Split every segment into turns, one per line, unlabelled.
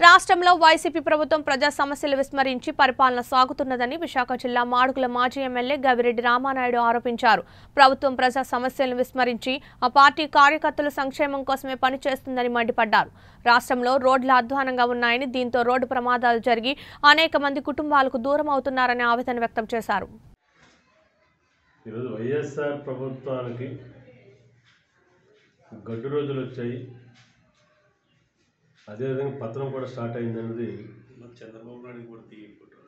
రాష్ట్రంలో వైసీపీ ప్రభుత్వం ప్రజా సమస్యలు విస్మరించి పరిపాలన సాగుతున్నదని విశాఖ జిల్లా మాడుగుల మాజీ ఎమ్మెల్యే గవిరెడ్డి రామానాయుడు ఆరోపించారు. ప్రభుత్వం ప్రజా సమస్యలను విస్మరించి ఆ పార్టీ కార్యకర్తల సంక్షేమం కోసమే పనిచేస్తుందని మండిపడ్డారు. రాష్ట్రంలో రోడ్లు అధ్వానంగా ఉన్నాయని దీంతో రోడ్డు ప్రమాదాలు జరిగి అనేక మంది కుటుంబాలకు దూరం అవుతున్నారని ఆవేదన వ్యక్తం చేశారు.
ఈరోజు వైఎస్ఆర్ ప్రభుత్వానికి గడ్డు రోజులు వచ్చాయి. అదేవిధంగా పత్రం కూడా స్టార్ట్ అయింది అన్నది
చంద్రబాబు నాయుడు కూడా తీయకుంటారు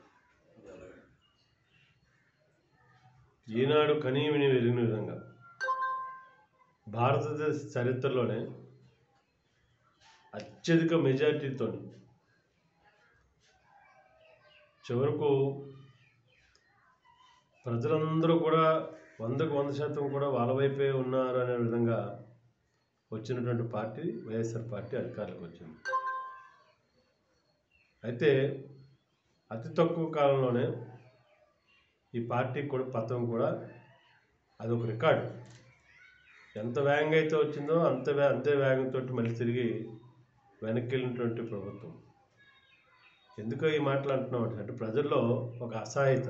ఈనాడు కనీవిని వెలిగిన విధంగా భారతదేశ చరిత్రలోనే అత్యధిక మెజార్టీతో చివరకు ప్రజలందరూ కూడా వందకు వంద శాతం కూడా వాళ్ళ వైపే ఉన్నారు అనే విధంగా వచ్చినటువంటి పార్టీ వైఎస్ఆర్ పార్టీ అధికారులకు వచ్చింది. అయితే అతి తక్కువ కాలంలోనే ఈ పార్టీ కూడా పత్రం కూడా అదొక రికార్డు. ఎంత వేగంగా అయితే వచ్చిందో అంత వే అంతే వేగంతో మళ్ళీ తిరిగి వెనక్కి వెళ్ళినటువంటి ప్రభుత్వం. ఎందుకో ఈ మాటలు అంటున్నాం అంటే ప్రజల్లో ఒక అసహాయత.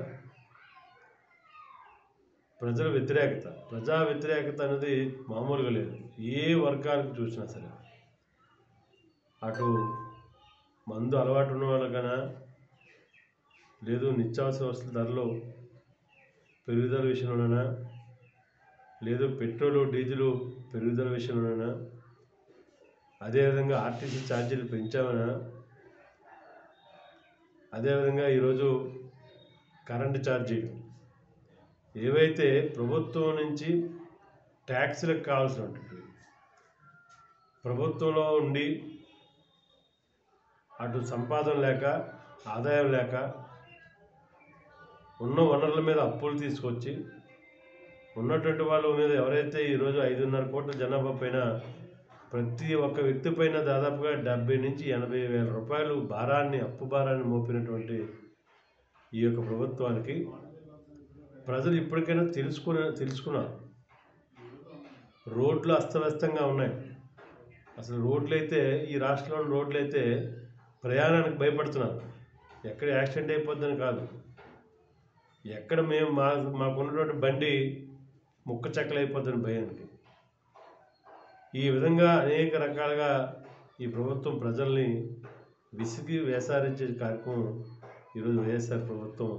ప్రజల వ్యతిరేకత. ప్రజా వ్యతిరేకత అనేది మామూలుగా లేదు. ఏ వర్గానికి చూసినా సరే. అటు మందు అలవాటు ఉన్న వాళ్ళకైనా లేదు నిత్యావసర వస్తువుల ధరలు పెరుగుదల విషయంలోనైనా లేదు పెట్రోలు డీజిల్ పెరుగుదల విషయంలోనైనా అదేవిధంగా ఆర్టీసీ ఛార్జీలు పెంచామనా అదేవిధంగా ఈరోజు కరెంటు ఛార్జీలు ఏవైతే ప్రభుత్వం నుంచి ట్యాక్స్లకు కావాల్సినటువంటి ప్రభుత్వంలో ఉండి అటు సంపాదన లేక ఆదాయం లేక ఉన్న వనరుల మీద అప్పులు తీసుకొచ్చి ఉన్నటువంటి వాళ్ళ మీద ఎవరైతే ఈరోజు ఐదున్నర కోట్ల జనాభా పైన ప్రతి ఒక్క వ్యక్తి పైన దాదాపుగా డెబ్బై నుంచి ఎనభై వేల రూపాయలు భారాన్ని అప్పు భారాన్ని మోపినటువంటి ఈ యొక్క ప్రభుత్వానికి ప్రజలు ఇప్పటికైనా తెలుసుకున్న తెలుసుకున్నారు. రోడ్లు అస్తవ్యస్తంగా ఉన్నాయి. అసలు రోడ్లు అయితే ఈ రాష్ట్రంలోని రోడ్లు అయితే ప్రయాణానికి భయపడుతున్నారు. ఎక్కడ యాక్సిడెంట్ అయిపోద్దని కాదు. ఎక్కడ మేము మా మాకున్నటువంటి బండి ముక్క చెక్కలైపోద్దని భయానికి. ఈ విధంగా అనేక రకాలుగా ఈ ప్రభుత్వం ప్రజల్ని విసిగి వేసారించే కార్యక్రమం ఈరోజు వైఎస్ఆర్ ప్రభుత్వం